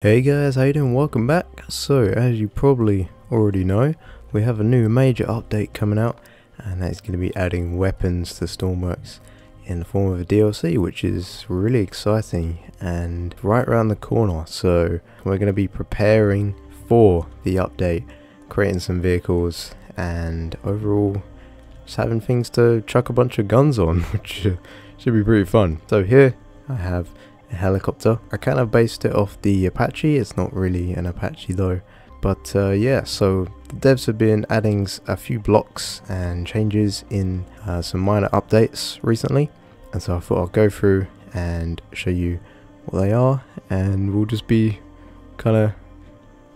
Hey guys, how you doing? Welcome back. So, as you probably already know, we have a new major update coming out, and that's going to be adding weapons to Stormworks in the form of a DLC, which is really exciting and right around the corner. So, we're going to be preparing for the update, creating some vehicles, and overall just having things to chuck a bunch of guns on, which should be pretty fun. So here I have helicopter. I kind of based it off the Apache, it's not really an Apache though. But uh, yeah, so the devs have been adding a few blocks and changes in uh, some minor updates recently. And so I thought I'll go through and show you what they are and we'll just be kind of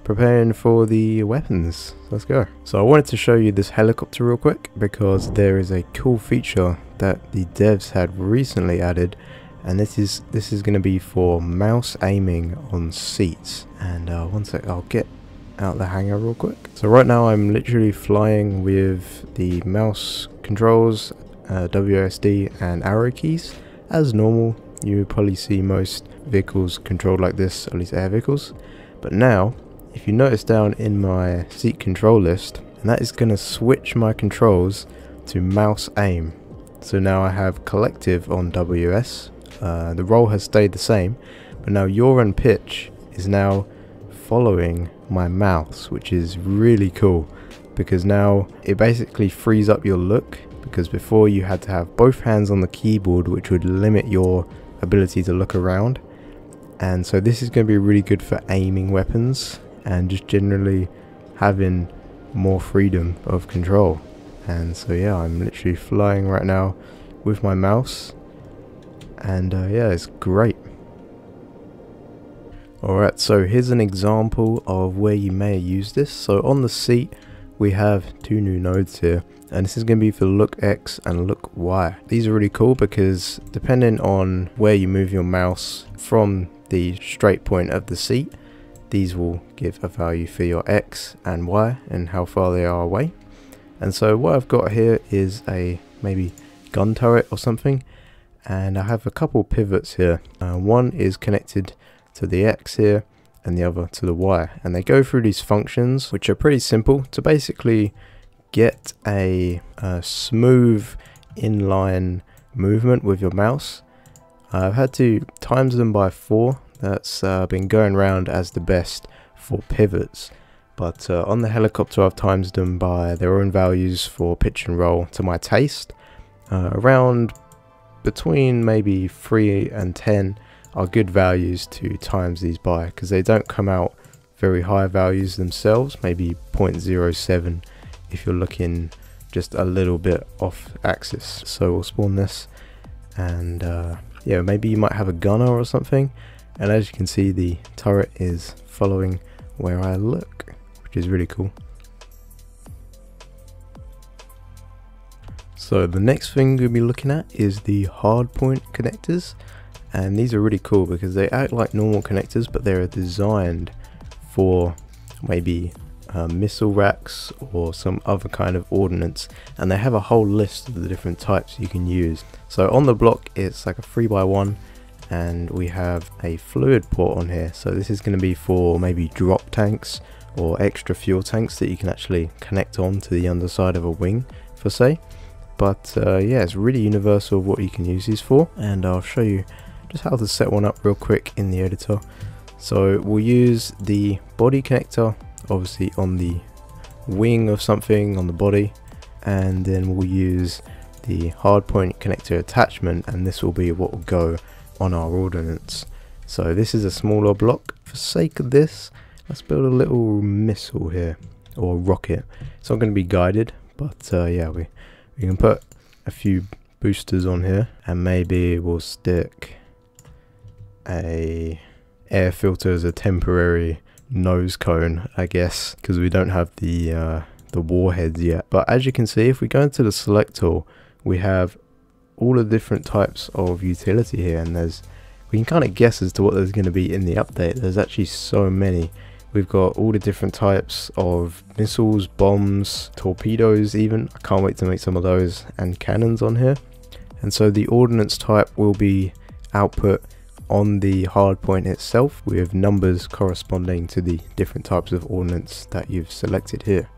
preparing for the weapons. Let's go. So I wanted to show you this helicopter real quick because there is a cool feature that the devs had recently added and this is this is going to be for mouse aiming on seats. And uh, one sec I'll get out the hangar real quick. So right now I'm literally flying with the mouse controls uh, WSD and arrow keys. As normal you probably see most vehicles controlled like this at least air vehicles. But now if you notice down in my seat control list and that is going to switch my controls to mouse aim. So now I have collective on WS uh, the roll has stayed the same, but now and pitch is now following my mouse, which is really cool because now it basically frees up your look because before you had to have both hands on the keyboard which would limit your ability to look around. And so this is going to be really good for aiming weapons and just generally having more freedom of control. And so yeah I'm literally flying right now with my mouse and uh, yeah it's great alright so here's an example of where you may use this so on the seat we have two new nodes here and this is going to be for look X and look Y. These are really cool because depending on where you move your mouse from the straight point of the seat these will give a value for your X and Y and how far they are away. And so what I've got here is a maybe gun turret or something and I have a couple pivots here. Uh, one is connected to the X here and the other to the Y and they go through these functions which are pretty simple to basically get a, a smooth inline movement with your mouse. Uh, I've had to times them by 4 that's uh, been going around as the best for pivots but uh, on the helicopter I've times them by their own values for pitch and roll to my taste. Uh, around between maybe 3 and 10 are good values to times these by because they don't come out very high values themselves maybe 0.07 if you're looking just a little bit off axis. So we'll spawn this and uh, yeah maybe you might have a gunner or something. And as you can see the turret is following where I look which is really cool So the next thing we'll be looking at is the hardpoint connectors. And these are really cool because they act like normal connectors but they're designed for maybe uh, missile racks or some other kind of ordnance. And they have a whole list of the different types you can use. So on the block it's like a 3x1 and we have a fluid port on here. So this is going to be for maybe drop tanks or extra fuel tanks that you can actually connect on to the underside of a wing for say but uh, yeah it's really universal what you can use these for and I'll show you just how to set one up real quick in the editor. So we'll use the body connector obviously on the wing of something on the body and then we'll use the hardpoint connector attachment and this will be what will go on our ordnance so this is a smaller block. For sake of this let's build a little missile here or rocket. It's not going to be guided but uh, yeah we we can put a few boosters on here and maybe we'll stick a air filter as a temporary nose cone I guess because we don't have the uh, the warheads yet. But as you can see if we go into the select tool we have all the different types of utility here. And there's we can kind of guess as to what there's going to be in the update. There's actually so many We've got all the different types of missiles, bombs, torpedoes even. I can't wait to make some of those and cannons on here. And so the ordnance type will be output on the hardpoint itself with numbers corresponding to the different types of ordnance that you've selected here.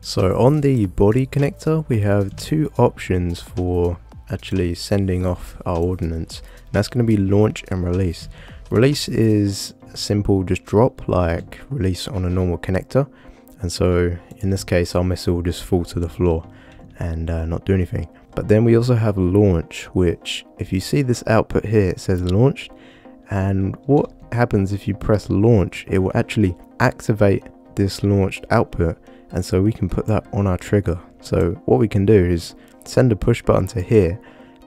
So on the body connector we have two options for actually sending off our ordnance. That's going to be launch and release. Release is simple just drop like release on a normal connector. And so in this case our missile will just fall to the floor and uh, not do anything. But then we also have launch which if you see this output here it says launched and what happens if you press launch? It will actually activate this launched output. And so we can put that on our trigger. So what we can do is send a push button to here.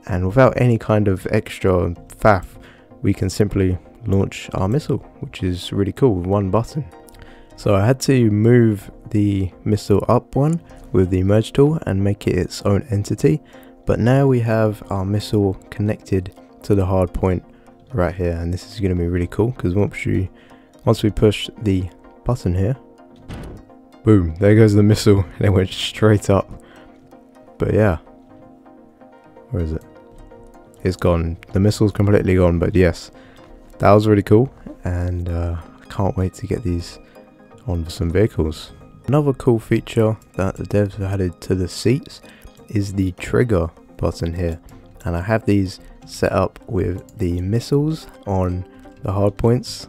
And without any kind of extra faff we can simply launch our missile which is really cool with one button so I had to move the missile up one with the merge tool and make it its own entity but now we have our missile connected to the hard point right here and this is going to be really cool because once we once we push the button here Boom, there goes the missile and it went straight up. But yeah. Where is it? It's gone. The missile's completely gone, but yes. That was really cool and uh, I can't wait to get these on some vehicles. Another cool feature that the devs have added to the seats is the trigger button here. And I have these set up with the missiles on the hard points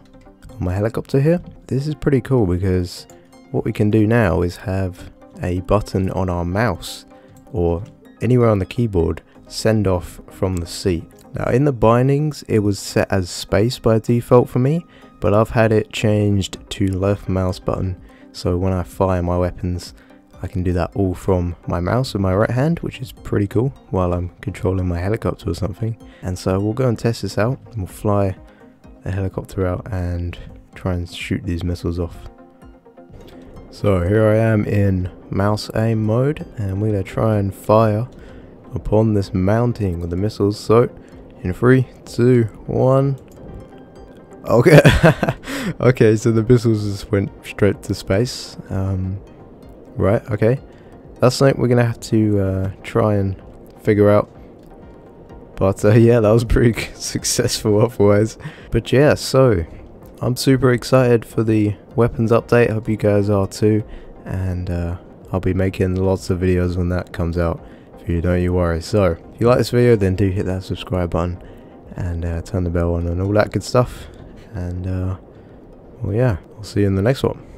on my helicopter here. This is pretty cool because what we can do now is have a button on our mouse or anywhere on the keyboard send off from the seat. Now in the bindings it was set as space by default for me but I've had it changed to left mouse button so when I fire my weapons I can do that all from my mouse with my right hand which is pretty cool while I'm controlling my helicopter or something and so we'll go and test this out and we'll fly the helicopter out and try and shoot these missiles off. So here I am in mouse aim mode and we're going to try and fire upon this mounting with the missiles. So in three, two, one. Okay, okay. So the missiles just went straight to space. Um, right. Okay, that's something we're gonna have to uh, try and figure out. But uh, yeah, that was pretty successful otherwise. But yeah, so I'm super excited for the weapons update. Hope you guys are too. And uh, I'll be making lots of videos when that comes out. If you don't you worry. So, if you like this video, then do hit that subscribe button. And uh, turn the bell on and all that good stuff. And, uh, well yeah, I'll see you in the next one.